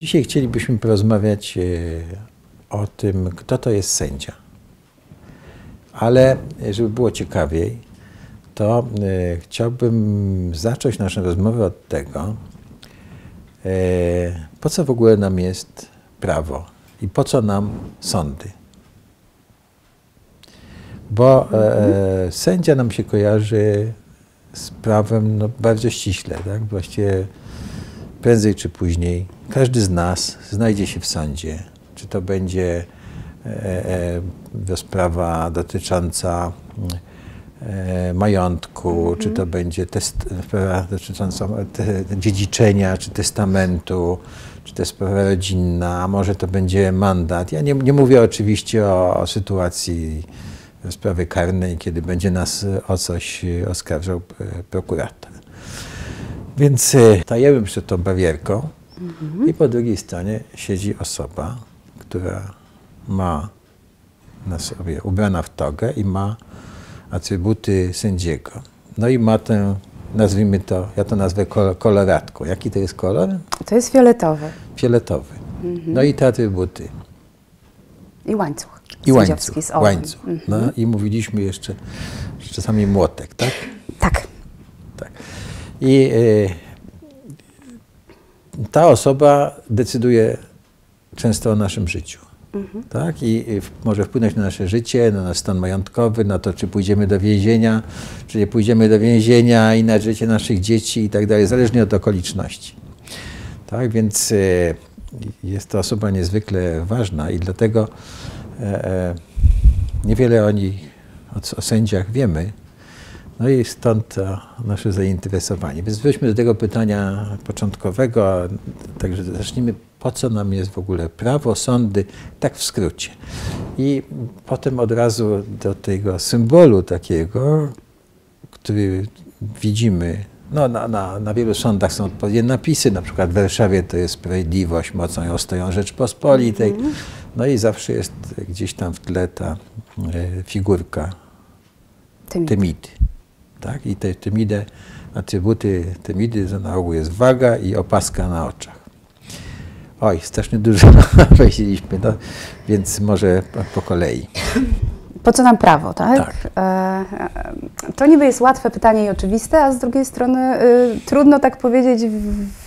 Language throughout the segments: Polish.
Dzisiaj chcielibyśmy porozmawiać e, o tym, kto to jest sędzia. Ale e, żeby było ciekawiej, to e, chciałbym zacząć naszą rozmowę od tego, po co w ogóle nam jest prawo i po co nam sądy. Bo sędzia nam się kojarzy z prawem no, bardzo ściśle, tak? Właściwie prędzej czy później każdy z nas znajdzie się w sądzie. Czy to będzie e, e, sprawa dotycząca e, majątku, mm -hmm. czy to będzie test, sprawa dotycząca te, dziedziczenia, czy testamentu, czy to sprawa rodzinna, a może to będzie mandat. Ja nie, nie mówię oczywiście o, o sytuacji sprawy karnej, kiedy będzie nas o coś oskarżał e, prokurator. Więc e, stajemy przed tą barierką mhm. i po drugiej stronie siedzi osoba, która ma na sobie ubrana w togę i ma atrybuty sędziego. No i ma tę, nazwijmy to, ja to nazwę koloratką. Jaki to jest kolor? To jest fioletowy. Fioletowy. Mhm. No i te atrybuty. I łańcuch. I łańcuch. łańcuch. Mhm. No i mówiliśmy jeszcze, czasami młotek, tak? Tak. Tak. I y, ta osoba decyduje często o naszym życiu. Mhm. Tak? I, I może wpłynąć na nasze życie, na nasz stan majątkowy, na to, czy pójdziemy do więzienia, czy nie pójdziemy do więzienia i na życie naszych dzieci i tak dalej, zależnie od okoliczności. Tak? Więc y, jest to osoba niezwykle ważna i dlatego niewiele o nich, o, o sędziach wiemy, no i stąd to nasze zainteresowanie. Więc wróćmy do tego pytania początkowego, także zacznijmy, po co nam jest w ogóle prawo, sądy, tak w skrócie. I potem od razu do tego symbolu takiego, który widzimy, no na, na, na wielu sądach są odpowiednie napisy, na przykład w Warszawie to jest sprawiedliwość, mocą ją stoją Rzeczpospolitej, mhm. No i zawsze jest gdzieś tam w tle ta e, figurka Temidy. Tak? I te tymidę, atrybuty tymidy to na ogół jest waga i opaska na oczach. Oj, strasznie dużo powiedzieliśmy, no, więc może po kolei. Po co nam prawo, tak? tak. E, to niby jest łatwe pytanie i oczywiste, a z drugiej strony y, trudno tak powiedzieć w,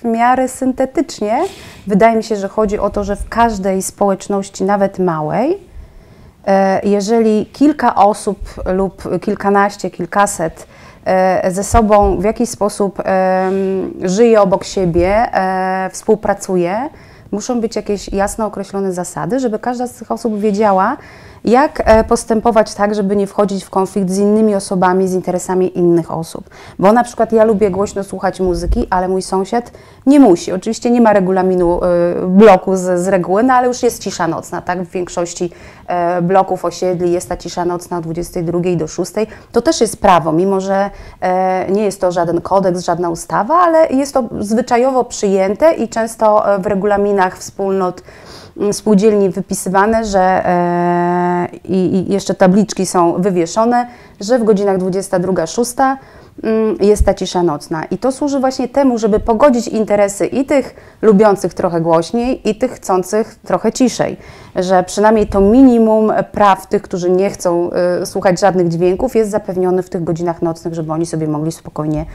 w miarę syntetycznie. Wydaje mi się, że chodzi o to, że w każdej społeczności, nawet małej, E, jeżeli kilka osób lub kilkanaście, kilkaset e, ze sobą w jakiś sposób żyje obok siebie, e, współpracuje, muszą być jakieś jasno określone zasady, żeby każda z tych osób wiedziała, jak e, postępować tak, żeby nie wchodzić w konflikt z innymi osobami, z interesami innych osób. Bo na przykład ja lubię głośno słuchać muzyki, ale mój sąsiad nie musi. Oczywiście nie ma regulaminu y, bloku z, z reguły, no ale już jest cisza nocna, tak? W większości y, bloków osiedli jest ta cisza nocna od 22 do 6. To też jest prawo, mimo że y, nie jest to żaden kodeks, żadna ustawa, ale jest to zwyczajowo przyjęte i często w regulaminach wspólnot Mm, spółdzielni wypisywane, że i, jeszcze tabliczki są wywieszone, że w godzinach 22-6 mm, jest ta cisza nocna. I to służy właśnie temu, żeby pogodzić interesy i tych lubiących trochę głośniej, i tych chcących trochę ciszej. Że przynajmniej to minimum praw tych, którzy nie chcą y, słuchać żadnych dźwięków, jest zapewnione w tych godzinach nocnych, żeby oni sobie mogli spokojnie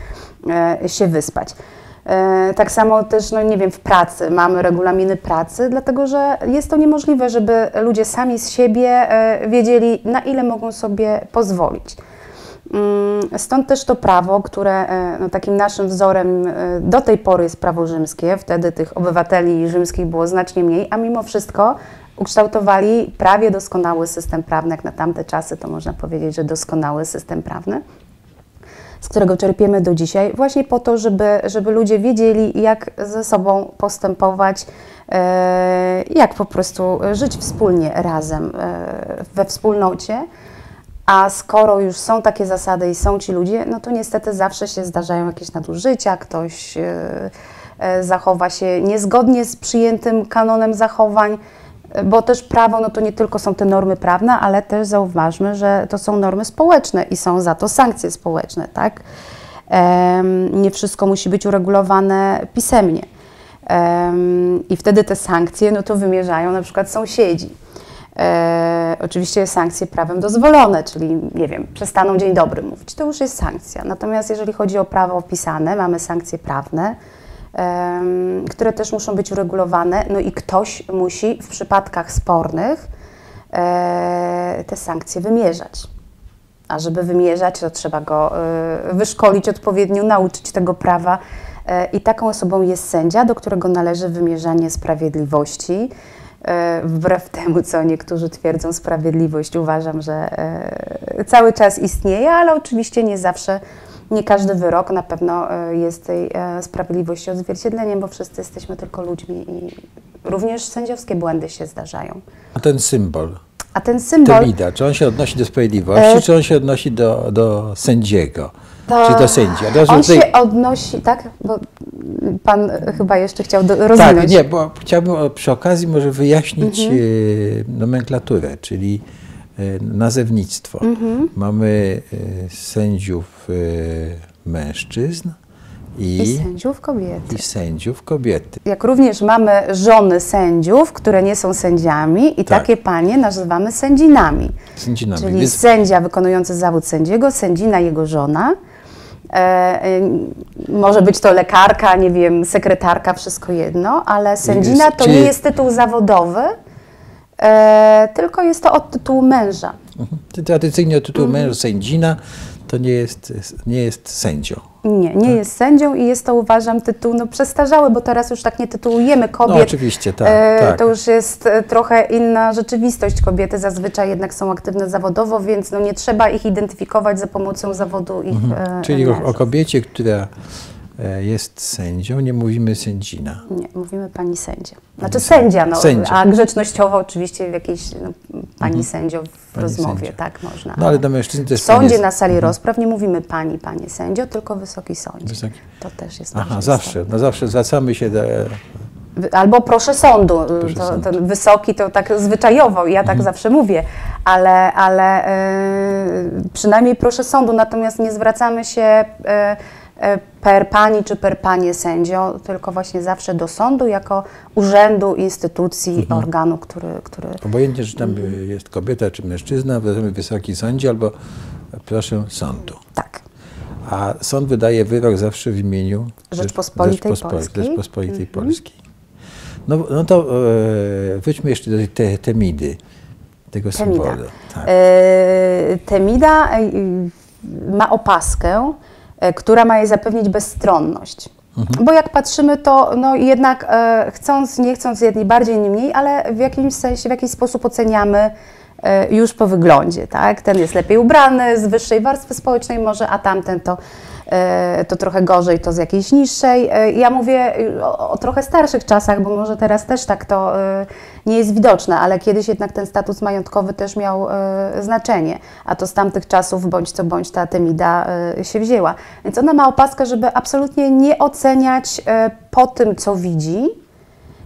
y, się wyspać. E, tak samo też, no nie wiem, w pracy. Mamy regulaminy pracy, dlatego że jest to niemożliwe, żeby ludzie sami z siebie e, wiedzieli, na ile mogą sobie pozwolić. Mm, stąd też to prawo, które e, no, takim naszym wzorem do tej pory jest prawo rzymskie, wtedy tych obywateli rzymskich było znacznie mniej, a mimo wszystko ukształtowali prawie doskonały system prawny, jak na tamte czasy to można powiedzieć, że doskonały system prawny z którego czerpiemy do dzisiaj, właśnie po to, żeby, żeby ludzie wiedzieli, jak ze sobą postępować, e, jak po prostu żyć wspólnie razem e, we wspólnocie. A skoro już są takie zasady i są ci ludzie, no to niestety zawsze się zdarzają jakieś nadużycia, ktoś e, zachowa się niezgodnie z przyjętym kanonem zachowań. Bo też prawo, no to nie tylko są te normy prawne, ale też zauważmy, że to są normy społeczne i są za to sankcje społeczne, tak? Nie wszystko musi być uregulowane pisemnie. Em, I wtedy te sankcje, no to wymierzają na przykład sąsiedzi. E, oczywiście sankcje prawem dozwolone, czyli nie wiem, przestaną dzień dobry mówić, to już jest sankcja. Natomiast jeżeli chodzi o prawo pisane, mamy sankcje prawne, które też muszą być uregulowane, no i ktoś musi w przypadkach spornych e, te sankcje wymierzać. A żeby wymierzać, to trzeba go e, wyszkolić odpowiednio, nauczyć tego prawa. E, I taką osobą jest sędzia, do którego należy wymierzanie sprawiedliwości. Wbrew temu, co niektórzy twierdzą, sprawiedliwość uważam, że cały czas istnieje, ale oczywiście nie zawsze, nie każdy wyrok na pewno e, jest tej e, sprawiedliwości odzwierciedleniem, bo wszyscy jesteśmy tylko ludźmi i również sędziowskie błędy się zdarzają. A ten symbol, A ten symbol. Temida, czy on się odnosi do sprawiedliwości, E, czy on się odnosi do, do sędziego? To- Czy do sędzia? On tutaj- się odnosi, tak? Bo pan chyba jeszcze chciał do, rozwinąć. Tak, nie, bo chciałbym przy okazji może wyjaśnić Mhm. e, nomenklaturę, czyli nazewnictwo. Mhm. Mamy e, sędziów e, mężczyzn i, I sędziów kobiety. i sędziów kobiety. Jak również mamy żony sędziów, które nie są sędziami i Tak. takie panie nazywamy sędzinami. Sędzinami. Czyli Więc sędzia wykonujący zawód sędziego, sędzina jego żona. E, e, może być to lekarka, nie wiem, sekretarka, wszystko jedno, ale sędzina to nie jest tytuł zawodowy, e, tylko jest to od tytułu męża. mhm. tradycyjnie tytuł Mhm. męża sędzina to nie jest, nie jest sędzią. Nie, nie jest sędzią i jest to uważam tytuł no, przestarzały, bo teraz już tak nie tytułujemy kobiet. No oczywiście, tak, E, tak. To już jest e, trochę inna rzeczywistość. Kobiety zazwyczaj jednak są aktywne zawodowo, więc no, nie trzeba ich identyfikować za pomocą zawodu ich e, Mhm. Czyli o, o mężów. kobiecie, która e, jest sędzią, nie mówimy sędzina. Nie, mówimy pani sędzia. Znaczy sędzia, no, Sędzia. a grzecznościowo oczywiście w jakiejś no, pani sędzio w Mhm. Pani rozmowie, tak można. No ale do mężczyzn to w sądzie na sali rozpraw nie mówimy pani, panie sędzio, tylko wysoki sądzie. Wysoki. To też jest Aha, zawsze, no zawsze zwracamy się do... Albo proszę sądu. Proszę to, sądu. Ten wysoki to tak zwyczajowo, ja tak zawsze mówię, ale, ale e, przynajmniej proszę sądu, natomiast nie zwracamy się e, e, per pani czy per panie sędzio, tylko właśnie zawsze do sądu jako urzędu, instytucji, organu, który, który Obojętnie, czy tam Mhm. jest kobieta czy mężczyzna, wezmę wysoki sądzie albo proszę sądu. tak. A sąd wydaje wyrok zawsze w imieniu Rzeczpospolitej Rzeczpospol- Polskiej. Mhm. Rzeczpospolitej Polskiej. No, no to e, wróćmy jeszcze do tej te, temidy, tego Temida. symbolu. Tak. E, Temida e, ma opaskę, e, która ma jej zapewnić bezstronność. Mhm. Bo jak patrzymy, to no jednak e, chcąc, nie chcąc, jedni bardziej, inni mniej, ale w jakimś sensie, w jakiś sposób oceniamy e, już po wyglądzie, tak? Ten jest lepiej ubrany, z wyższej warstwy społecznej może, a tamten to, e, to trochę gorzej, to z jakiejś niższej. E, Ja mówię o, o trochę starszych czasach, bo może teraz też tak to e, nie jest widoczne, ale kiedyś jednak ten status majątkowy też miał e, znaczenie, a to z tamtych czasów bądź co bądź ta Temida e, się wzięła. Więc ona ma opaskę, żeby absolutnie nie oceniać e, po tym, co widzi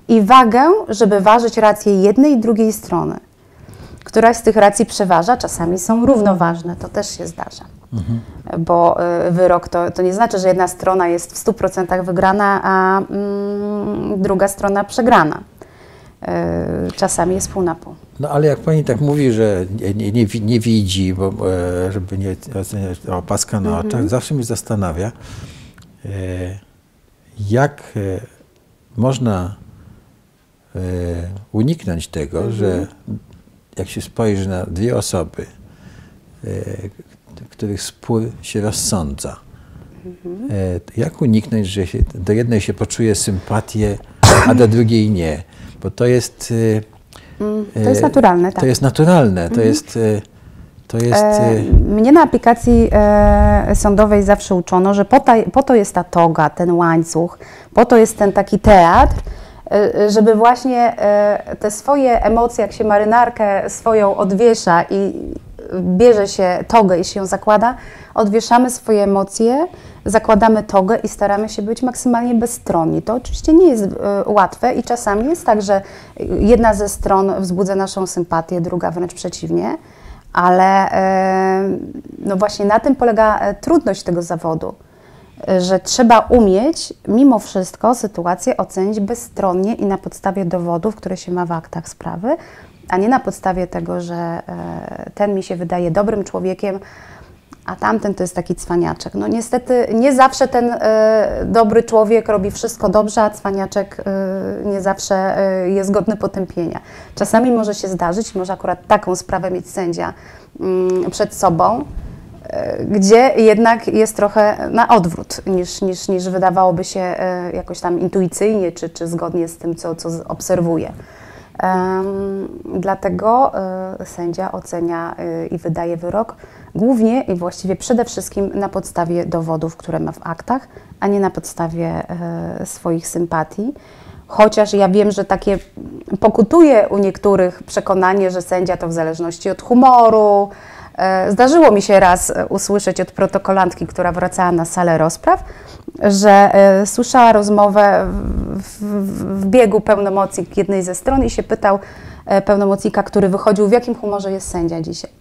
i wagę, żeby ważyć rację jednej i drugiej strony. Któraś z tych racji przeważa, czasami są równoważne, to też się zdarza. Bo e, wyrok to, to nie znaczy, że jedna strona jest w 100% wygrana, a mm, druga strona przegrana. E, Czasami jest pół na pół. No ale jak pani tak mówi, że nie, nie, nie, wi- nie widzi, bo, e, żeby nie oceniać o, paska na Mhm. oczach, zawsze mnie zastanawia, e, jak e, można uniknąć tego, Mhm. że jak się spojrzy na dwie osoby, których spór się rozsądza, Mhm. e, jak uniknąć, że się, do jednej się poczuje sympatię, a do drugiej nie? Bo to jest... e, To jest naturalne, tak. To jest naturalne, to jest, e, to jest E, Mnie na aplikacji e, sądowej zawsze uczono, że po, ta, po to jest ta toga, ten łańcuch, po to jest ten taki teatr, e, żeby właśnie te swoje emocje, jak się marynarkę swoją odwiesza i bierze się togę i się ją zakłada, odwieszamy swoje emocje, zakładamy togę i staramy się być maksymalnie bezstronni. To oczywiście nie jest e, łatwe i czasami jest tak, że jedna ze stron wzbudza naszą sympatię, druga wręcz przeciwnie, ale e, no właśnie na tym polega e, trudność tego zawodu że trzeba umieć mimo wszystko sytuację ocenić bezstronnie i na podstawie dowodów, które się ma w aktach sprawy, a nie na podstawie tego, że e, ten mi się wydaje dobrym człowiekiem, a tamten to jest taki cwaniaczek. No niestety nie zawsze ten e, dobry człowiek robi wszystko dobrze, a cwaniaczek e, nie zawsze jest godny potępienia. Czasami może się zdarzyć, może akurat taką sprawę mieć sędzia mm, przed sobą, gdzie jednak jest trochę na odwrót niż, niż, niż wydawałoby się jakoś tam intuicyjnie czy, czy zgodnie z tym, co, co obserwuje. Dlatego e, sędzia ocenia e, i wydaje wyrok głównie i właściwie przede wszystkim na podstawie dowodów, które ma w aktach, a nie na podstawie swoich sympatii. Chociaż ja wiem, że takie pokutuje u niektórych przekonanie, że sędzia to w zależności od humoru, E, zdarzyło mi się raz e, usłyszeć od protokolantki, która wracała na salę rozpraw, że e, słyszała rozmowę w, w, w biegu pełnomocnik jednej ze stron i się pytał pełnomocnika, który wychodził, w jakim humorze jest sędzia dzisiaj.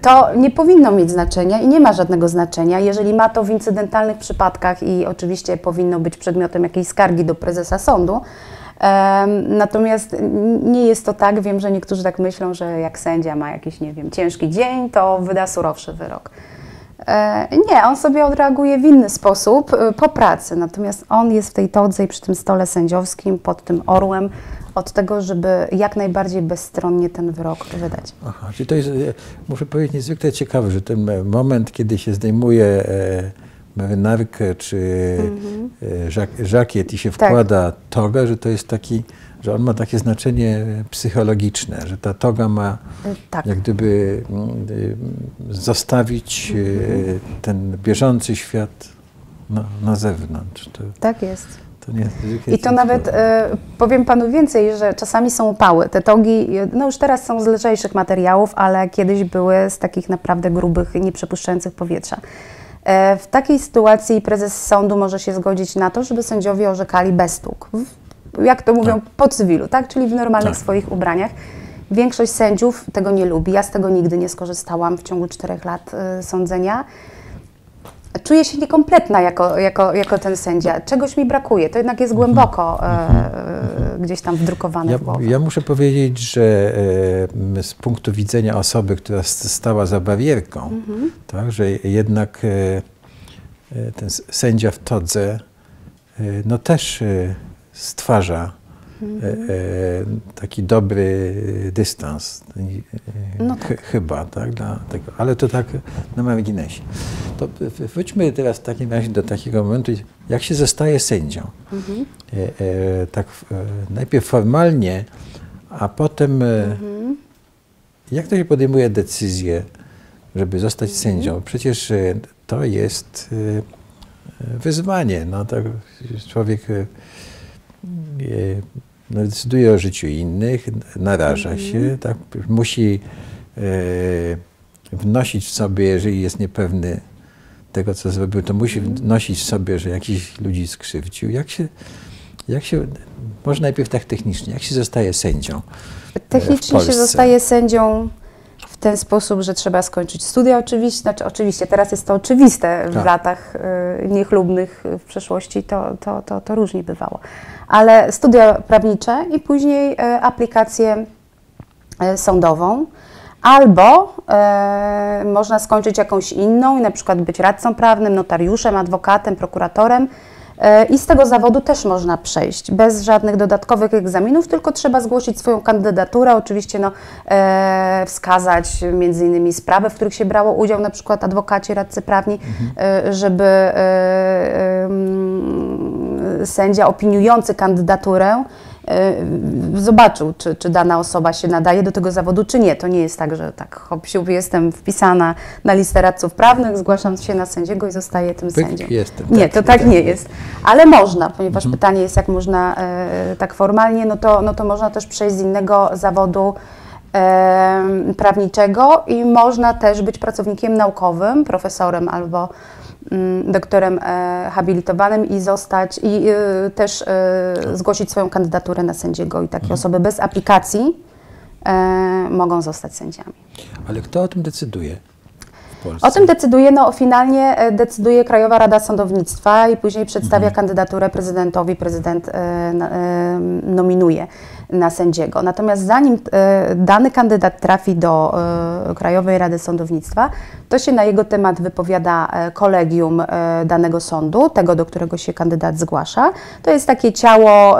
To nie powinno mieć znaczenia i nie ma żadnego znaczenia. Jeżeli ma to w incydentalnych przypadkach i oczywiście powinno być przedmiotem jakiejś skargi do prezesa sądu, Natomiast nie jest to tak, wiem, że niektórzy tak myślą, że jak sędzia ma jakiś, nie wiem, ciężki dzień, to wyda surowszy wyrok. E, nie, on sobie odreaguje w inny sposób e, po pracy, natomiast on jest w tej todze i przy tym stole sędziowskim, pod tym orłem, od tego, żeby jak najbardziej bezstronnie ten wyrok wydać. Aha, czyli to jest, e, muszę powiedzieć, niezwykle ciekawe, że ten moment, kiedy się zdejmuje marynarkę czy mhm. Żak żakiet i się tak. wkłada tak. togę, że to jest taki, że on ma takie znaczenie psychologiczne, że ta toga ma e, tak. jak gdyby mm, e, zostawić mhm. ten bieżący świat na, na zewnątrz. To, tak jest. To nie, I to nawet powiem panu więcej, że czasami są upały. Te togi, no już teraz są z lżejszych materiałów, ale kiedyś były z takich naprawdę grubych, nieprzepuszczających powietrza. W takiej sytuacji prezes sądu może się zgodzić na to, żeby sędziowie orzekali bez stóg. Jak to mówią, tak. po cywilu, tak? czyli w normalnych tak. swoich ubraniach. Większość sędziów tego nie lubi. Ja z tego nigdy nie skorzystałam w ciągu czterech lat y, sądzenia. Czuję się niekompletna jako, jako, jako ten sędzia. Czegoś mi brakuje. To jednak jest mhm. głęboko e, gdzieś tam wdrukowane ja, w głowę. Ja muszę powiedzieć, że e, z punktu widzenia osoby, która stała za barierką, mhm. tak, że jednak ten sędzia w todze no też stwarza Mhm. Taki dobry dystans, e, no tak. ch chyba, tak, dla tego. Ale to tak na marginesie. To wróćmy teraz w takim razie do takiego momentu, jak się zostaje sędzią. Mhm. tak najpierw formalnie, a potem mhm. jak to się podejmuje decyzję, żeby zostać mhm. sędzią? Przecież to jest wyzwanie. No, tak człowiek no, decyduje o życiu innych, naraża -hmm. się, tak, musi e, wnosić w sobie, jeżeli jest niepewny tego, co zrobił, to musi mhm. wnosić w sobie, że jakiś ludzi skrzywdził. Jak się, jak się, może najpierw tak technicznie, jak się zostaje sędzią? E, technicznie się zostaje sędzią w ten sposób, że trzeba skończyć studia oczywiście, znaczy oczywiście teraz jest to oczywiste w tak. latach y, niechlubnych w przeszłości, to, to, to, to różnie bywało ale studia prawnicze i później e, aplikację e, sądową. Albo e, można skończyć jakąś inną i na przykład być radcą prawnym, notariuszem, adwokatem, prokuratorem. I z tego zawodu też można przejść bez żadnych dodatkowych egzaminów, tylko trzeba zgłosić swoją kandydaturę, oczywiście no, e, wskazać między innymi sprawy, w których się brało udział, na przykład adwokaci, radcy prawni, mhm. e, żeby e, sędzia opiniujący kandydaturę e, zobaczył, czy, czy dana osoba się nadaje do tego zawodu, czy nie. To nie jest tak, że tak hop, siup, jestem wpisana na listę radców prawnych, zgłaszam się na sędziego i zostaję tym Pyk, sędzią. Jestem, nie, tak, to tak nie jest. Ale można, ponieważ mhm. pytanie jest, jak można e, tak formalnie, no to, no to można też przejść z innego zawodu prawniczego i można też być pracownikiem naukowym, profesorem albo mm, doktorem e, habilitowanym i zostać i e, też e, zgłosić swoją kandydaturę na sędziego. I takie osoby bez aplikacji mogą zostać sędziami. Ale kto o tym decyduje? O tym decyduje, no finalnie decyduje Krajowa Rada Sądownictwa i później przedstawia kandydaturę prezydentowi, prezydent na- e, nominuje na sędziego. Natomiast zanim e, dany kandydat trafi do e, Krajowej Rady Sądownictwa, to się na jego temat wypowiada e, kolegium danego sądu, tego, do którego się kandydat zgłasza. To jest takie ciało,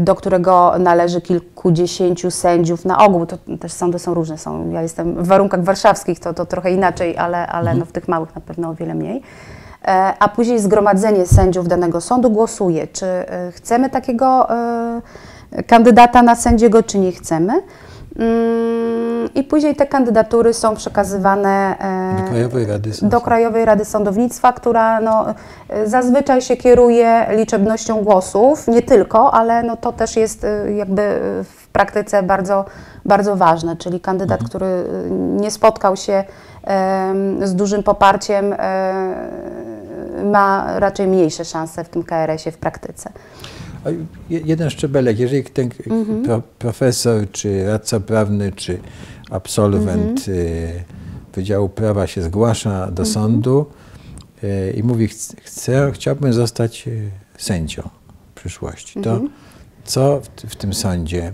do którego należy kilkudziesięciu sędziów. Na ogół to też sądy są różne. Są, ja jestem w warunkach warszawskich, to, to trochę inaczej, ale, ale no w tych małych na pewno o wiele mniej. A później zgromadzenie sędziów danego sądu głosuje, czy chcemy takiego kandydata na sędziego, czy nie chcemy. Mm, I później te kandydatury są przekazywane e, Do Krajowej Rady do Sądownictwa. Krajowej Rady Sądownictwa, która no, y, zazwyczaj się kieruje liczebnością głosów, nie tylko, ale no, to też jest y, jakby w praktyce bardzo, bardzo ważne, czyli kandydat, Mhm. który nie spotkał się z dużym poparciem, e, ma raczej mniejsze szanse w tym KRS-ie w praktyce. Jeden szczebelek, jeżeli ten Mhm. pro, profesor, czy radca prawny, czy absolwent Mhm. y, Wydziału Prawa się zgłasza do Mhm. sądu y, i mówi, "Chc- chcę, chciałbym zostać y, sędzią w przyszłości, to Mhm. co w, w tym sądzie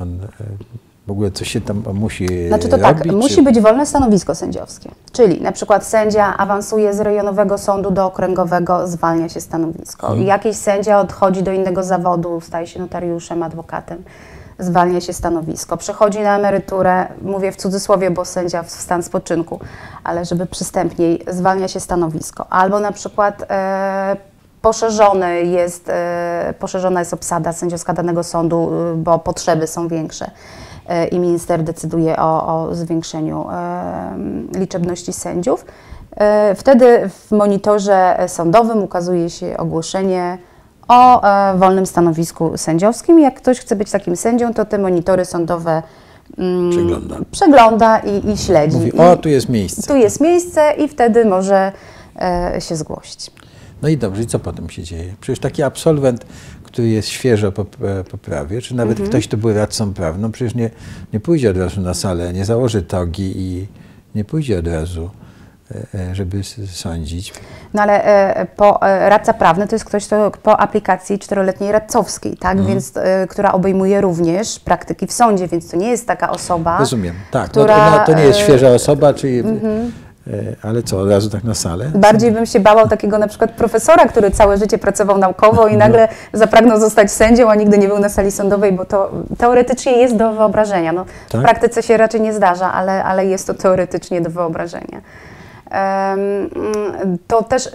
on w ogóle coś się tam musi Znaczy to robić? tak, musi czy- być wolne stanowisko sędziowskie. Czyli na przykład sędzia awansuje z rejonowego sądu do okręgowego, zwalnia się stanowisko. I jakiś sędzia odchodzi do innego zawodu, staje się notariuszem, adwokatem, zwalnia się stanowisko. Przechodzi na emeryturę, mówię w cudzysłowie, bo sędzia w stan spoczynku, ale żeby przystępniej, zwalnia się stanowisko. Albo na przykład e, poszerzony jest, e, poszerzona jest obsada sędziowska danego sądu, e, bo potrzeby są większe i minister decyduje o, o zwiększeniu liczebności sędziów. E, Wtedy w monitorze sądowym ukazuje się ogłoszenie o e, wolnym stanowisku sędziowskim. Jak ktoś chce być takim sędzią, to te monitory sądowe mm, Przegląda. przegląda i, i śledzi. Mówi, o, tu jest miejsce. tu jest miejsce i wtedy może e, się zgłosić. No i dobrze, i co potem się dzieje? Przecież taki absolwent, który jest świeżo po, po prawie, czy nawet Mhm. ktoś, kto był radcą prawną, przecież nie, nie pójdzie od razu na salę, nie założy togi i nie pójdzie od razu, e, e, żeby sądzić. No ale e, po, e, radca prawny to jest ktoś, kto po aplikacji czteroletniej radcowskiej, tak? Mhm. Więc, e, która obejmuje również praktyki w sądzie, więc to nie jest taka osoba. Rozumiem, tak. która, no, to, no, to nie jest e, świeża osoba, czyli, e, ale co, od razu tak na salę? Bardziej bym się bała takiego na przykład profesora, który całe życie pracował naukowo i nagle zapragnął zostać sędzią, a nigdy nie był na sali sądowej, bo to teoretycznie jest do wyobrażenia. No, Tak? W praktyce się raczej nie zdarza, ale, ale jest to teoretycznie do wyobrażenia. To też e,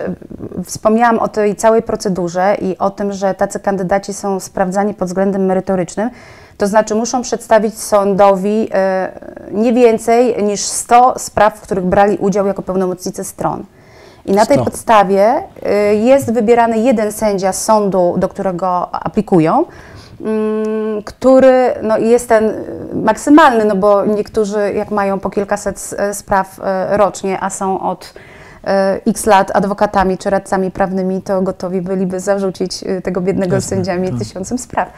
wspomniałam o tej całej procedurze i o tym, że tacy kandydaci są sprawdzani pod względem merytorycznym. To znaczy muszą przedstawić sądowi e, nie więcej niż 100 spraw, w których brali udział jako pełnomocnicy stron. I na tej 100. podstawie y, jest wybierany jeden sędzia z sądu, do którego aplikują, mm, który no, jest ten maksymalny, no bo niektórzy jak mają po kilkaset e, spraw e, rocznie, a są od e, x lat adwokatami czy radcami prawnymi, to gotowi byliby zarzucić tego biednego Jasne, sędziami tak. tysiącem spraw.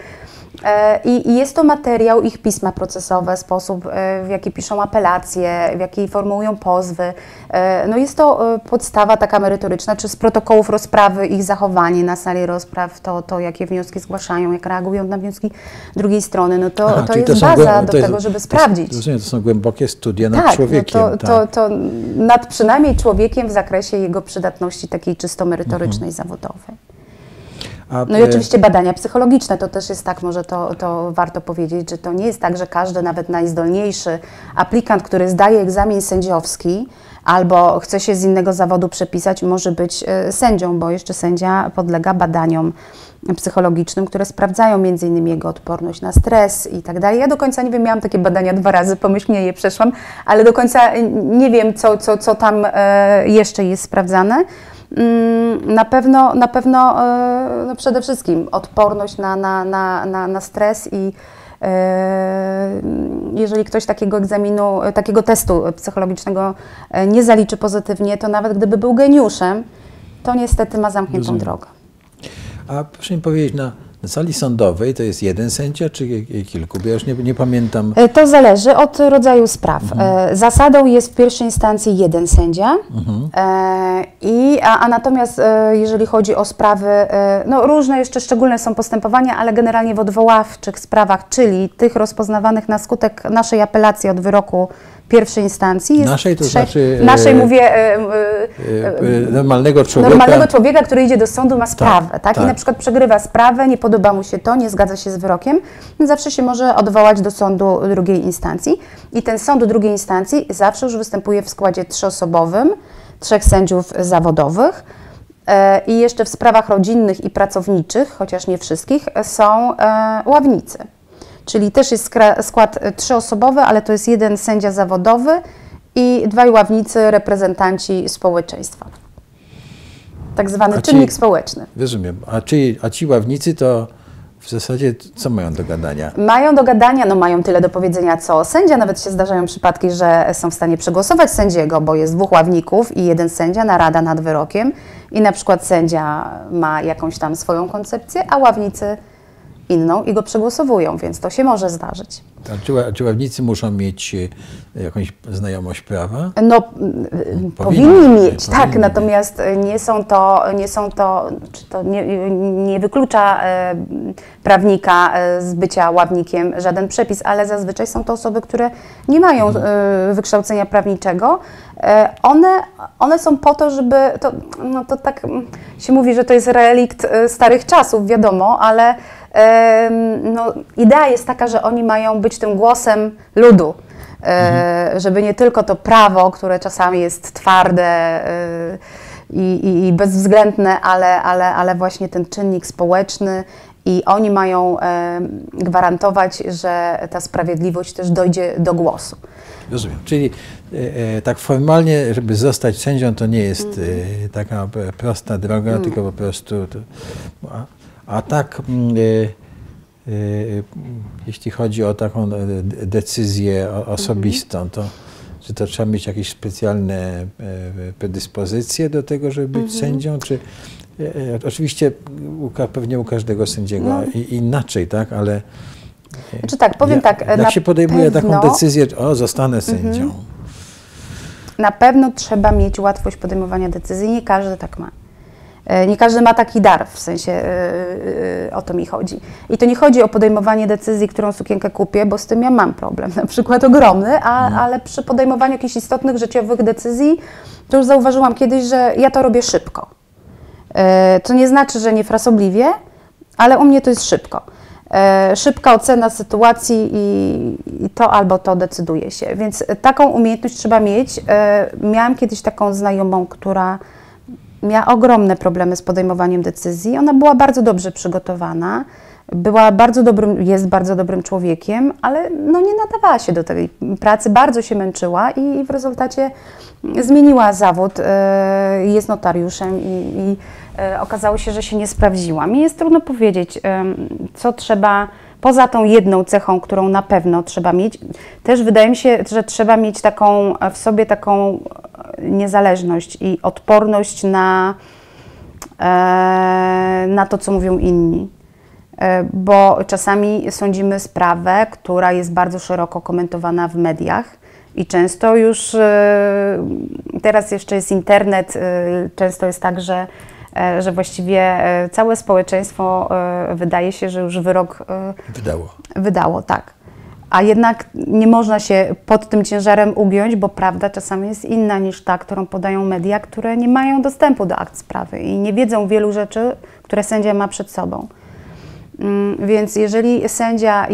E, I, jest to materiał ich pisma procesowe, sposób e, w jaki piszą apelacje, w jaki formułują pozwy. E, No jest to podstawa taka merytoryczna, czy z protokołów rozprawy ich zachowanie na sali rozpraw, to, to jakie wnioski zgłaszają, jak reagują na wnioski drugiej strony. No to, Aha, to jest są baza do to jest- tego, żeby to sprawdzić. Rozumiem, to są głębokie studia nad tak, człowiekiem. no to, tak. to, to nad przynajmniej człowiekiem w zakresie jego przydatności takiej czysto merytorycznej, zawodowej. No i oczywiście badania psychologiczne, to też jest tak, może to, to warto powiedzieć, że to nie jest tak, że każdy, nawet najzdolniejszy aplikant, który zdaje egzamin sędziowski albo chce się z innego zawodu przepisać, może być e, sędzią, bo jeszcze sędzia podlega badaniom psychologicznym, które sprawdzają między innymi jego odporność na stres i tak dalej. Ja do końca nie wiem, miałam takie badania dwa razy, pomyślnie je przeszłam, ale do końca e, nie wiem, co, co, co tam e, jeszcze jest sprawdzane. Mm, Na pewno, na pewno e, no przede wszystkim odporność na, na, na, na, na stres i E, jeżeli ktoś takiego egzaminu, takiego testu psychologicznego e, nie zaliczy pozytywnie, to nawet gdyby był geniuszem, to niestety ma zamkniętą Rozumiem. drogę. A proszę mi powiedzieć, na, na sali sądowej to jest jeden sędzia czy ki- kilku? Bo ja już nie, nie pamiętam. E, To zależy od rodzaju spraw. E, Zasadą jest w pierwszej instancji jeden sędzia, e, i, a, a natomiast jeżeli chodzi o sprawy, no różne jeszcze szczególne są postępowania, ale generalnie w odwoławczych sprawach, czyli tych rozpoznawanych na skutek naszej apelacji od wyroku pierwszej instancji. Jest Naszej to trzech- znaczy, e, Naszej mówię... e, e, normalnego człowieka. Normalnego człowieka, który idzie do sądu, ma sprawę, tak? tak. I na przykład przegrywa sprawę, nie podoba mu się to, nie zgadza się z wyrokiem, zawsze się może odwołać do sądu drugiej instancji. I ten sąd drugiej instancji zawsze już występuje w składzie trzyosobowym, trzech sędziów zawodowych. I jeszcze w sprawach rodzinnych i pracowniczych, chociaż nie wszystkich, są ławnicy. Czyli też jest skład e, trzyosobowy, ale to jest jeden sędzia zawodowy i dwaj ławnicy, reprezentanci społeczeństwa. Tak zwany ci- czynnik społeczny. Rozumiem. A ci, a ci ławnicy to w zasadzie co mają do gadania? Mają do gadania, no mają tyle do powiedzenia co sędzia. Nawet się zdarzają przypadki, że są w stanie przegłosować sędziego, bo jest dwóch ławników i jeden sędzia, narada nad wyrokiem i na przykład sędzia ma jakąś tam swoją koncepcję, a ławnicy inną i go przegłosowują, więc to się może zdarzyć. A czy, ła- czy ławnicy muszą mieć e, jakąś znajomość prawa? No, powinni, Powinni, mieć, powinni tak, mieć. natomiast e, nie są to, nie są to, czy to nie, nie wyklucza e, prawnika e, z bycia ławnikiem żaden przepis, ale zazwyczaj są to osoby, które nie mają e, wykształcenia prawniczego. E, one, one są po to, żeby, to, no to tak się mówi, że to jest relikt starych czasów, wiadomo, ale no, idea jest taka, że oni mają być tym głosem ludu. E, żeby nie tylko to prawo, które czasami jest twarde e, i, i, i bezwzględne, ale, ale, ale właśnie ten czynnik społeczny i oni mają e, gwarantować, że ta sprawiedliwość też dojdzie do głosu. Rozumiem. Czyli e, e, tak formalnie, żeby zostać sędzią, to nie jest e, taka prosta droga, tylko po prostu. To, a, tak, mm, e, e, jeśli chodzi o taką e, de- decyzję osobistą, to czy to trzeba mieć jakieś specjalne predyspozycje do tego, żeby być sędzią, czy oczywiście pewnie u każdego sędziego i, inaczej, tak, ale Znaczy tak, powiem jak, tak. jak się podejmuje taką pewno- decyzję, o zostanę sędzią. Na pewno trzeba mieć łatwość podejmowania decyzji. Nie każdy tak ma. E, Nie każdy ma taki dar, w sensie e, e, o to mi chodzi. I to nie chodzi o podejmowanie decyzji, którą sukienkę kupię, bo z tym ja mam problem, na przykład ogromny, a, ale przy podejmowaniu jakichś istotnych życiowych decyzji, to już zauważyłam kiedyś, że ja to robię szybko. To nie znaczy, że nie frasobliwie, ale u mnie to jest szybko. Szybka ocena sytuacji i, to albo to decyduje się. Więc taką umiejętność trzeba mieć. Miałam kiedyś taką znajomą, która miała ogromne problemy z podejmowaniem decyzji. Ona była bardzo dobrze przygotowana, była bardzo dobrym, jest bardzo dobrym człowiekiem, ale no nie nadawała się do tej pracy, bardzo się męczyła i w rezultacie zmieniła zawód, e, jest notariuszem i, i e, okazało się, że się nie sprawdziła. Mi jest trudno powiedzieć, co trzeba poza tą jedną cechą, którą na pewno trzeba mieć. Też wydaje mi się, że trzeba mieć taką w sobie taką niezależność i odporność na, e, na to, co mówią inni. E, Bo czasami sądzimy sprawę, która jest bardzo szeroko komentowana w mediach i często już e, teraz jeszcze jest internet, e, często jest tak, że, e, że właściwie e, całe społeczeństwo e, wydaje się, że już wyrok e, Wydało. wydało, tak. A jednak nie można się pod tym ciężarem ugiąć, bo prawda czasami jest inna niż ta, którą podają media, które nie mają dostępu do akt sprawy i nie wiedzą wielu rzeczy, które sędzia ma przed sobą. Mm, Więc jeżeli sędzia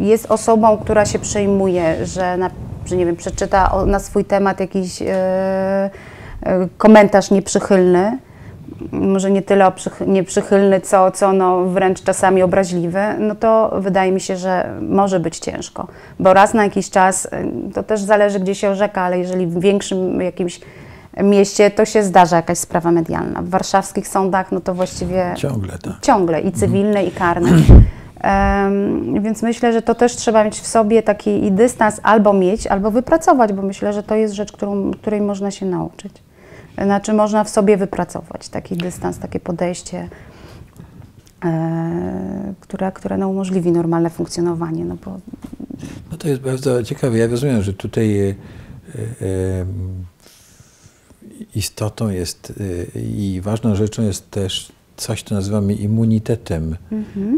jest osobą, która się przejmuje, że, na, że nie wiem, przeczyta na swój temat jakiś e, e, komentarz nieprzychylny, może nie tyle nieprzychylny, co, co no wręcz czasami obraźliwy, no to wydaje mi się, że może być ciężko. Bo raz na jakiś czas, y, to też zależy gdzie się orzeka, ale jeżeli w większym jakimś mieście, to się zdarza jakaś sprawa medialna. W warszawskich sądach, no to właściwie Ciągle tak. ciągle i cywilne, i karne. Em, Więc myślę, że to też trzeba mieć w sobie taki i dystans albo mieć, albo wypracować, bo myślę, że to jest rzecz, którą, której można się nauczyć. Znaczy można w sobie wypracować taki dystans, takie podejście, e, które, które no, umożliwi normalne funkcjonowanie. No bo No to jest bardzo ciekawe. Ja rozumiem, że tutaj e, e, istotą jest e, i ważną rzeczą jest też coś, co nazywamy immunitetem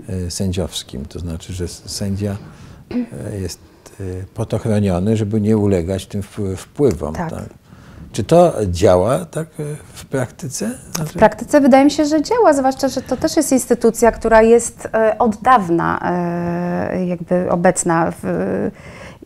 e, sędziowskim. To znaczy, że sędzia e, jest po to chroniony, żeby nie ulegać tym wpły- wpływom. Tak. Czy to działa tak e, w praktyce? W praktyce wydaje mi się, że działa, zwłaszcza, że to też jest instytucja, która jest e, od dawna e, jakby obecna w,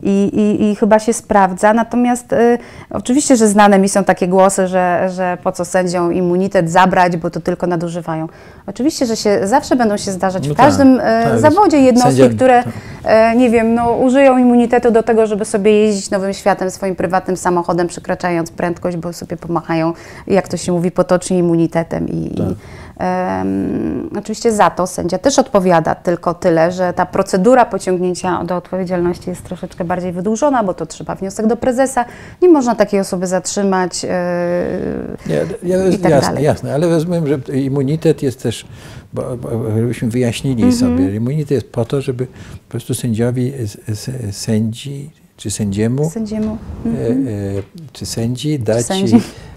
i, i, i chyba się sprawdza. Natomiast e, oczywiście, że znane mi są takie głosy, że, że po co sędziom immunitet zabrać, bo to tylko nadużywają. Oczywiście, że się zawsze będą się zdarzać No w każdym tak, e, tak. zawodzie jednostki, Sędzia- które tak. e, nie wiem, no, użyją immunitetu do tego, żeby sobie jeździć nowym światem swoim prywatnym samochodem, przekraczając prędkość, bo sobie pomachają, jak to się mówi, potocznie immunitetem. I, i Em, oczywiście za to sędzia też odpowiada, tylko tyle, że ta procedura pociągnięcia do odpowiedzialności jest troszeczkę bardziej wydłużona, bo to trzeba wniosek do prezesa, nie można takiej osoby zatrzymać. e, Nie, ja, i tak jasne, dalej. jasne, ale rozumiem, że immunitet jest też, bo, bo, żebyśmy wyjaśnili Mhm. sobie, immunitet jest po to, żeby po prostu sędziowi, s- s- sędzi czy sędziemu, sędziemu. e, e, czy sędzi dać, Sędzi.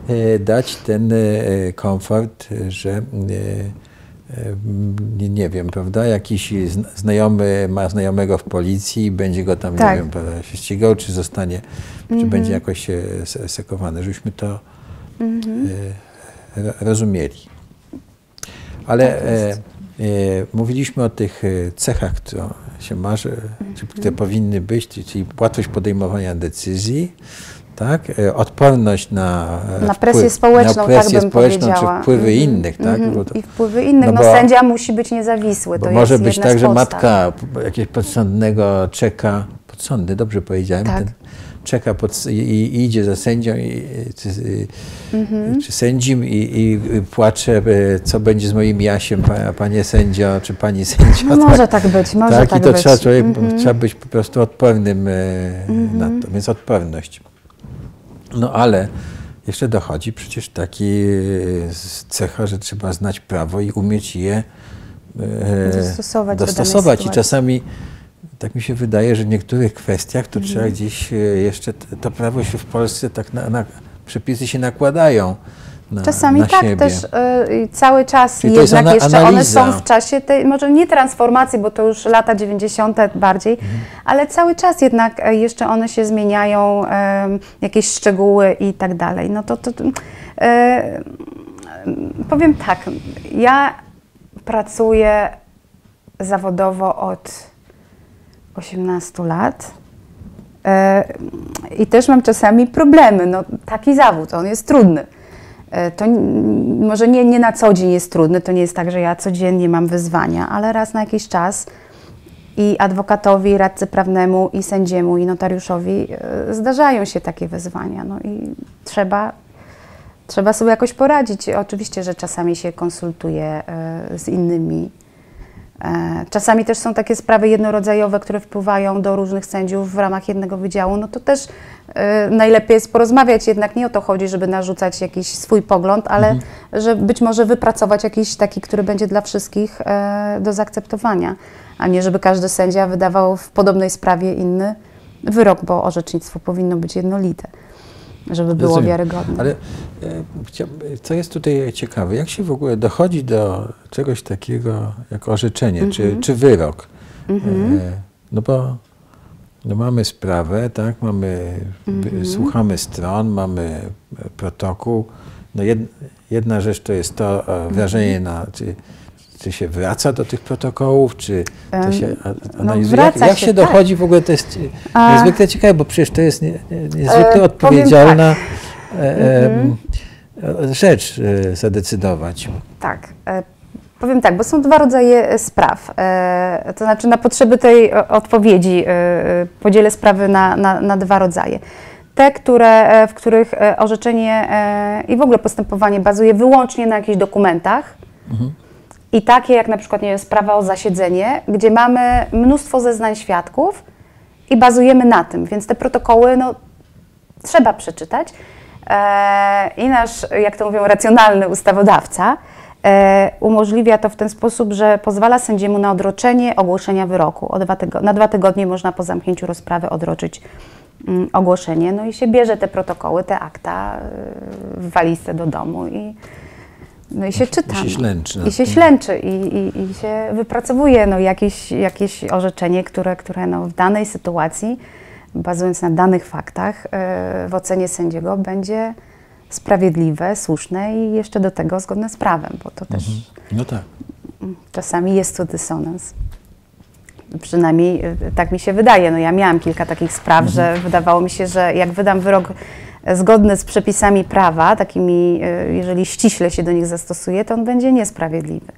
e, dać ten komfort, że nie, nie wiem, prawda, jakiś zna- znajomy ma znajomego w policji i będzie go tam, Tak. Mhm. nie wiem, prawda, się ścigał, czy zostanie, czy będzie jakoś se- sekowany, żebyśmy to Mhm. ro- rozumieli. Ale Tak mówiliśmy o tych e, cechach, które się marzy, Mhm. które powinny być, czyli- łatwość podejmowania decyzji, tak? E, odporność na, e, Na presję społeczną, na presję tak społeczną, czy wpływy Mhm, innych, tak? mhm. I wpływy innych. no No, bo- sędzia musi być niezawisły. to może być tak, że matka jakiegoś podsądnego czeka, podsądny, dobrze powiedziałem, Tak. ten, czeka pod, i, i idzie za sędzią, i, czy, Mhm. czy sędzim i, i płacze, e, co będzie z moim Jasiem, pa- panie sędzio, czy pani sędzio. No może tak być, może tak, tak, i to być. trzeba, człowiek, Mhm. trzeba być po prostu odpornym e, na to, więc odporność. No ale jeszcze dochodzi przecież taki e, cecha, że trzeba znać prawo i umieć je Dostosować dostosować. I czasami tak mi się wydaje, że w niektórych kwestiach to Mhm. trzeba gdzieś e, jeszcze, to prawo się w Polsce tak na, na przepisy się nakładają na, Czasami na tak siebie. też y, cały czas Czyli jednak ana- jeszcze one są w czasie tej, może nie transformacji, bo to już lata 90. bardziej, Mhm. ale cały czas jednak e, jeszcze one się zmieniają, em, jakieś szczegóły i tak dalej. No to, to, e, powiem tak, ja pracuję zawodowo od 18 lat. E, I też mam czasami problemy. No, taki zawód, on jest trudny. E, To może nie, nie na co dzień jest trudny, to nie jest tak, że ja codziennie mam wyzwania, ale raz na jakiś czas i adwokatowi, i radcy prawnemu, i sędziemu, i notariuszowi e, zdarzają się takie wyzwania. No i trzeba, trzeba sobie jakoś poradzić. Oczywiście, że czasami się konsultuje e, z innymi Czasami też są takie sprawy jednorodzajowe, które wpływają do różnych sędziów w ramach jednego wydziału. No to też e, najlepiej jest porozmawiać, jednak nie o to chodzi, żeby narzucać jakiś swój pogląd, ale że być może wypracować jakiś taki, który będzie dla wszystkich e, do zaakceptowania, a nie żeby każdy sędzia wydawał w podobnej sprawie inny wyrok, bo orzecznictwo powinno być jednolite, żeby było Rozumiem. wiarygodne. Ale e, co jest tutaj ciekawe, jak się w ogóle dochodzi do czegoś takiego jak orzeczenie Mhm. czy, czy wyrok? E, no bo no mamy sprawę, tak, mamy, Mhm. słuchamy stron, mamy e, protokół. No jed, jedna rzecz to jest to Mhm. wrażenie na, czy, czy się wraca do tych protokołów, czy to się no analizuje. jak, wraca jak się, się tak. dochodzi w ogóle, to jest e, A- niezwykle ciekawe, bo przecież to jest nie, nie, niezwykle E, odpowiedzialna e, Mhm. em, rzecz e, zadecydować. Tak. e, Powiem tak, bo są dwa rodzaje e, spraw. E, To znaczy, na potrzeby tej e, odpowiedzi e, e, podzielę sprawy na, na, na dwa rodzaje. Te, które, e, w których e, orzeczenie e, i w ogóle postępowanie bazuje wyłącznie na jakichś dokumentach i takie jak na przykład nie sprawa o zasiedzenie, gdzie mamy mnóstwo zeznań świadków i bazujemy na tym, więc te protokoły no, trzeba przeczytać. E, I nasz, jak to mówią, racjonalny ustawodawca e, umożliwia to w ten sposób, że pozwala sędziemu na odroczenie ogłoszenia wyroku. Dwa na dwa tygodnie można po zamknięciu rozprawy odroczyć mm, ogłoszenie. No i się bierze te protokoły, te akta y, w walizce do domu i, no i się czyta. się no. ślęczy I się ślęczy i, i, i się wypracowuje no, jakieś, jakieś orzeczenie, które, które no, w danej sytuacji, bazując na danych faktach, y, w ocenie sędziego będzie sprawiedliwe, słuszne i jeszcze do tego zgodne z prawem, bo to też No tak. czasami jest to dysonans. Przynajmniej y, tak mi się wydaje. No ja miałam kilka takich spraw, że wydawało mi się, że jak wydam wyrok e, zgodny z przepisami prawa, takimi, y, jeżeli ściśle się do nich zastosuje, to on będzie niesprawiedliwy.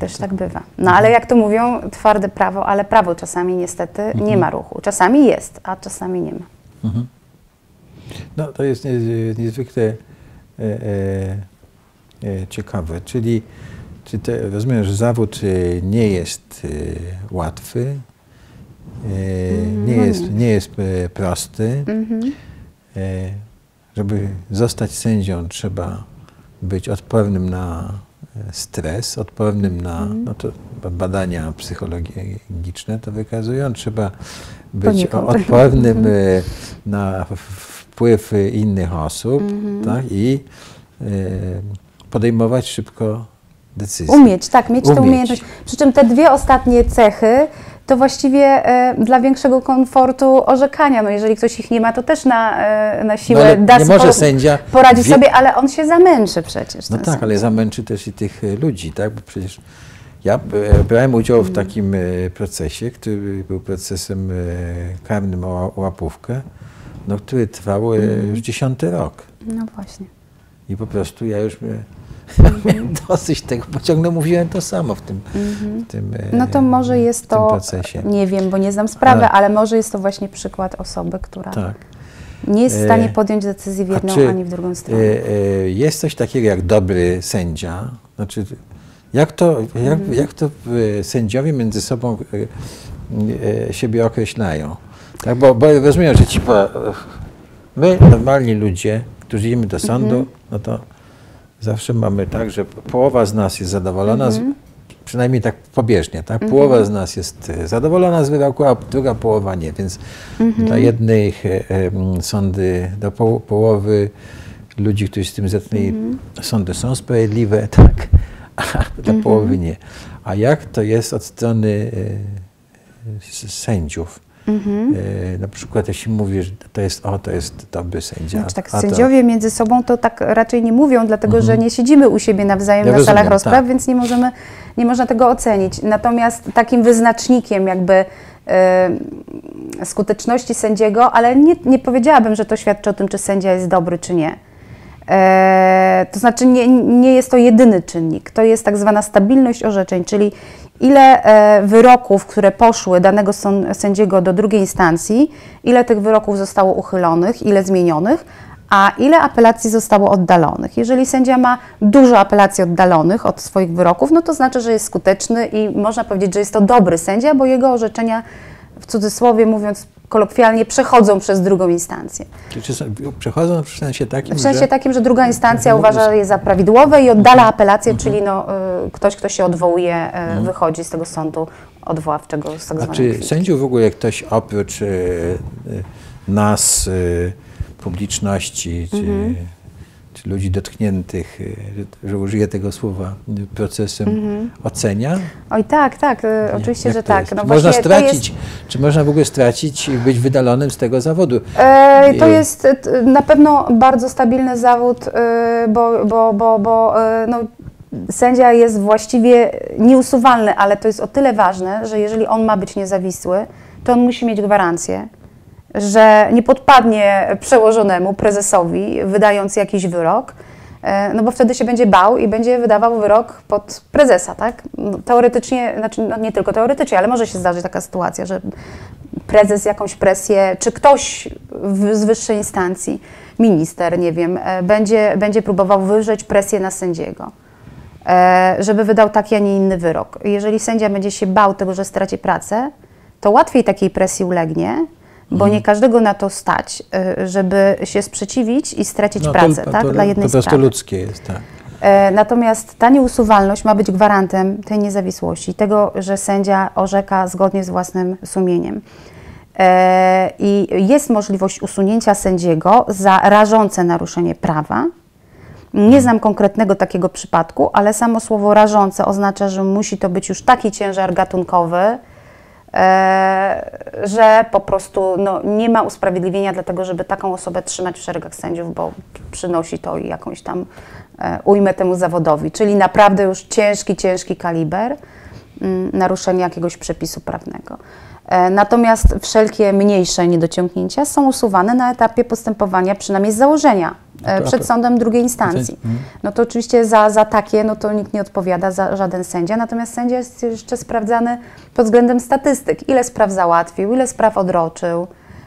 Też tak bywa. No ale jak to mówią, twarde prawo, ale prawo czasami niestety nie ma ruchu. Czasami jest, a czasami nie ma. No to jest nie, niezwykle e, e, e, ciekawe. Czyli czy te, rozumiem, że zawód e, nie jest e, łatwy, e, nie, jest, nie jest e, prosty. E, żeby zostać sędzią, trzeba być odpornym na e, stres, odpornym na no to ba- badania psychologiczne to wykazują. Trzeba być Poniekąd. odpornym e, na wpływ e, innych osób tak? i e, podejmować szybko decyzje. Umieć, tak, mieć tę Umieć. umiejętność. Przy czym te dwie ostatnie cechy to właściwie e, dla większego komfortu orzekania. No jeżeli ktoś ich nie ma, to też na, e, na siłę No, da nie sobie może sędzia poradzić wie- sobie, ale on się zamęczy przecież. No tak, sędzia. ale zamęczy też i tych e, ludzi, tak? Bo przecież ja brałem udział w takim procesie, który był procesem karnym o ła- łapówkę, no, który trwał już dziesiąty rok. No właśnie. I po prostu ja już e, miałem dosyć tego, bo ciągle mówiłem to samo w tym, w tym e, No to może jest to, procesie. nie wiem, bo nie znam sprawy, Ale- ale może jest to właśnie przykład osoby, która Tak. nie jest w stanie E, podjąć decyzji w jedną czy, ani w drugą stronę. e, e, Jest coś takiego jak dobry sędzia? Znaczy, jak to, jak, Mhm. jak to sędziowie między sobą siebie określają? Tak, bo, bo rozumiem, że ci po, my, normalni ludzie, którzy idziemy do sądu, Mhm. no to zawsze mamy tak, że połowa z nas jest zadowolona, z, Mhm. przynajmniej tak pobieżnie, tak? Połowa z nas jest e, zadowolona z wyroku, a druga połowa nie, więc Mhm. dla jednych e, e, sądy do po, połowy ludzi, którzy z tym zetknęli, Mhm. sądy są sprawiedliwe, tak, a dla Mhm. połowy nie. A jak to jest od strony e, sędziów? Mhm. E, na przykład jeśli mówisz, to jest, o, to jest dobry sędzia. Znaczy tak, a to- sędziowie między sobą to tak raczej nie mówią, dlatego że nie siedzimy u siebie nawzajem Ja na rozumiem, salach rozpraw, tak. więc nie możemy, nie można tego ocenić. Natomiast takim wyznacznikiem jakby e, skuteczności sędziego, ale nie, nie powiedziałabym, że to świadczy o tym, czy sędzia jest dobry, czy nie. E, to znaczy nie, nie jest to jedyny czynnik. To jest tak zwana stabilność orzeczeń, czyli ile e, wyroków, które poszły danego sędziego do drugiej instancji, ile tych wyroków zostało uchylonych, ile zmienionych, a ile apelacji zostało oddalonych. Jeżeli sędzia ma dużo apelacji oddalonych od swoich wyroków, no to znaczy, że jest skuteczny i można powiedzieć, że jest to dobry sędzia, bo jego orzeczenia, w cudzysłowie mówiąc kolokwialnie, przechodzą przez drugą instancję. Czy, są- przechodzą w sensie takim, W sensie że... takim, że druga instancja mogą- uważa je za prawidłowe i oddala apelację, czyli no, y, ktoś, kto się odwołuje, y, wychodzi z tego sądu odwoławczego, z tak A czy kwitki. sędziów w ogóle ktoś oprócz e, e, nas, publiczności, czy, Mhm. Ludzi dotkniętych, e, że użyję tego słowa, procesem, ocenia? Oj tak, tak, y, Nie? oczywiście, że tak. No Czy można to jest- stracić, czy można w ogóle stracić i być wydalonym z tego zawodu? E, to I- jest na pewno bardzo stabilny zawód, bo, bo, bo, bo no, sędzia jest właściwie nieusuwalny, ale to jest o tyle ważne, że jeżeli on ma być niezawisły, to on musi mieć gwarancję, że nie podpadnie przełożonemu, prezesowi, wydając jakiś wyrok, e, no bo wtedy się będzie bał i będzie wydawał wyrok pod prezesa, tak? No, Teoretycznie, znaczy no nie tylko teoretycznie, ale może się zdarzyć taka sytuacja, że prezes jakąś presję, czy ktoś w, z wyższej instancji, minister, nie wiem, e, będzie, będzie próbował wywrzeć presję na sędziego. e, żeby wydał taki, a nie inny wyrok. Jeżeli sędzia będzie się bał tego, że straci pracę, to łatwiej takiej presji ulegnie, bo nie każdego na to stać, e, żeby się sprzeciwić i stracić No, pracę to, tak, to, dla jednej prostu sprawy. ludzkie jest, tak. E, Natomiast ta nieusuwalność ma być gwarantem tej niezawisłości, tego, że sędzia orzeka zgodnie z własnym sumieniem. E, I jest możliwość usunięcia sędziego za rażące naruszenie prawa. Nie znam konkretnego takiego przypadku, ale samo słowo rażące oznacza, że musi to być już taki ciężar gatunkowy, że po prostu no, nie ma usprawiedliwienia dla tego, żeby taką osobę trzymać w szeregach sędziów, bo przynosi to jakąś tam e, ujmę temu zawodowi. Czyli naprawdę już ciężki, ciężki kaliber mm, naruszenia jakiegoś przepisu prawnego. E, Natomiast wszelkie mniejsze niedociągnięcia są usuwane na etapie postępowania, przynajmniej z założenia, e, to- przed sądem drugiej instancji. No to oczywiście za, za takie, no to nikt nie odpowiada, za żaden sędzia, natomiast sędzia jest jeszcze sprawdzany pod względem statystyk, ile spraw załatwił, ile spraw odroczył.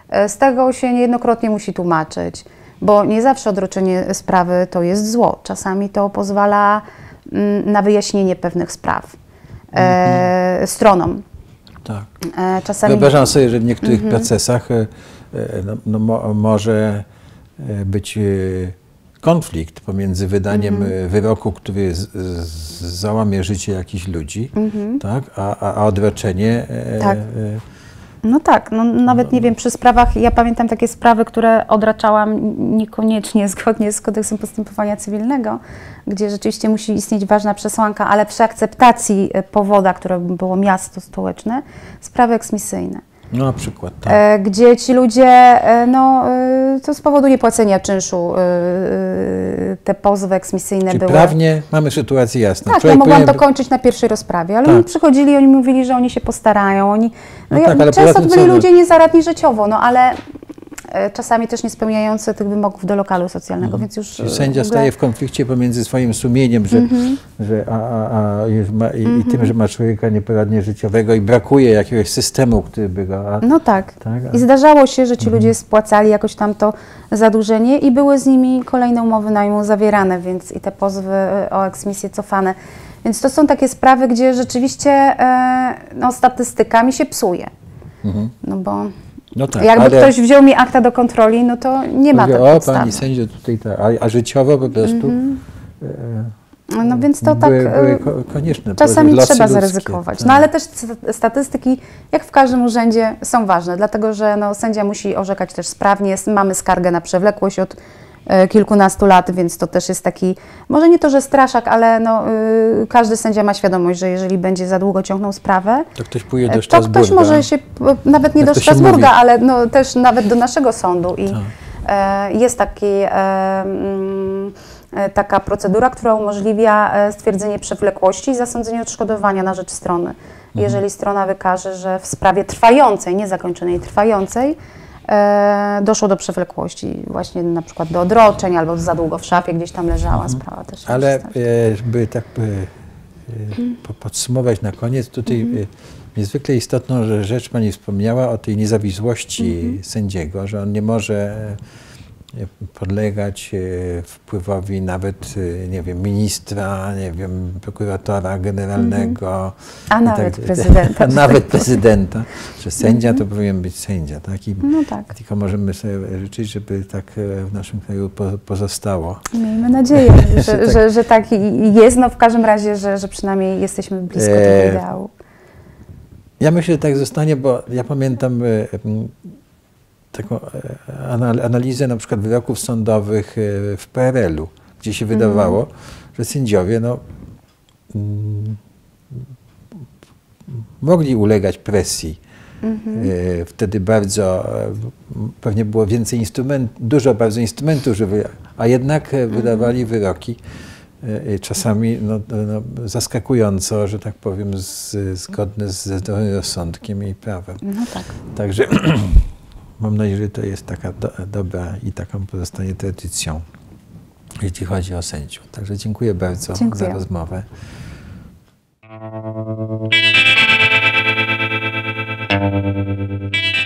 E, Z tego się niejednokrotnie musi tłumaczyć, bo nie zawsze odroczenie sprawy to jest zło. Czasami to pozwala mm, na wyjaśnienie pewnych spraw e, stronom. Tak. E, Czasami Wyobrażam sobie, że w niektórych Mhm. procesach e, e, no, no, mo, może być konflikt pomiędzy wydaniem Mhm. wyroku, który z, z, załamie życie jakichś ludzi, tak? a, a, a odroczenie e, Tak. e, No tak, no, nawet nie wiem, przy sprawach, ja pamiętam takie sprawy, które odraczałam niekoniecznie zgodnie z kodeksem postępowania cywilnego, gdzie rzeczywiście musi istnieć ważna przesłanka, ale przy akceptacji e, powoda, którym było miasto stołeczne, sprawy eksmisyjne. No na przykład, tak. E, gdzie ci ludzie, e, no, e, to z powodu niepłacenia czynszu, te pozwy eksmisyjne Czyli były. prawnie mamy sytuację jasną. Tak, ja mogłam to powinien- kończyć na pierwszej rozprawie, ale Tak. oni przychodzili i oni mówili, że oni się postarają. Oni, no No tak, często to byli ludzie niezaradni życiowo, no ale czasami też nie spełniający tych wymogów do lokalu socjalnego, więc już Czyli e, sędzia ogóle- Mhm. staje w konflikcie pomiędzy swoim sumieniem, że, że a, a, a już ma, i, i tym, że ma człowieka nieporadnie życiowego i brakuje jakiegoś systemu, który by go... A, No tak. Tak, Mhm. I zdarzało się, że ci ludzie spłacali jakoś tam to zadłużenie i były z nimi kolejne umowy najmu zawierane, więc i te pozwy e, o eksmisję cofane. Więc to są takie sprawy, gdzie rzeczywiście e, no, statystykami się psuje. No bo no tak, jakby ale ktoś wziął mi akta do kontroli, no to nie ma mówię, takiej o podstawy. pani sędzio tutaj, ta, a, a życiowo po prostu No więc to były, tak były e, ko- konieczne. czasami trzeba ludzkie, zaryzykować. tak. No ale też st- statystyki, jak w każdym urzędzie, są ważne, dlatego że no, sędzia musi orzekać też sprawnie. Mamy skargę na przewlekłość od e, kilkunastu lat, więc to też jest taki, może nie to, że straszak, ale no, y, każdy sędzia ma świadomość, że jeżeli będzie za długo ciągnął sprawę, To ktoś pójdzie do to Strasburga. ktoś może się, p- nawet nie Jak do to Strasburga, ale no, też nawet do naszego sądu. I Tak. e, jest taki, e, mm, e, taka procedura, która umożliwia e, stwierdzenie przewlekłości i zasądzenie odszkodowania na rzecz strony. Mhm. Jeżeli strona wykaże, że w sprawie trwającej, niezakończonej, trwającej, e, doszło do przewlekłości, właśnie na przykład do odroczeń albo za długo w szafie gdzieś tam leżała sprawa też. Mhm. Ale e, żeby tak e, e, po- podsumować na koniec, tutaj Mhm. e, niezwykle istotną rzecz Pani wspomniała o tej niezawisłości Mhm. sędziego, że on nie może e, podlegać e, wpływowi nawet, e, nie wiem, ministra, nie wiem, prokuratora generalnego. A i nawet prezydenta, A że nawet tak prezydenta, że sędzia to powinien być sędzia, tak? I No tak. tylko możemy sobie życzyć, żeby tak e, w naszym kraju po- pozostało. Miejmy nadzieję, że, tak. że, że tak jest. No w każdym razie, że, że przynajmniej jesteśmy blisko tego ideału. Ja myślę, że tak zostanie, bo ja pamiętam taką e, anal- analizę na przykład wyroków sądowych e, w PRL-u, gdzie się wydawało, że sędziowie no, mogli ulegać presji. E, Wtedy bardzo, pewnie było więcej instrumentów, dużo bardzo instrumentów, żeby, a jednak wydawali wyroki e, e, czasami no, no, zaskakująco, że tak powiem, z, zgodne ze zdrowym rozsądkiem i prawem. No tak. Także Mam nadzieję, że to jest taka do, dobra i taką pozostanie tradycją, jeśli chodzi o sędziów. Także dziękuję bardzo dziękuję. za rozmowę. Thank you.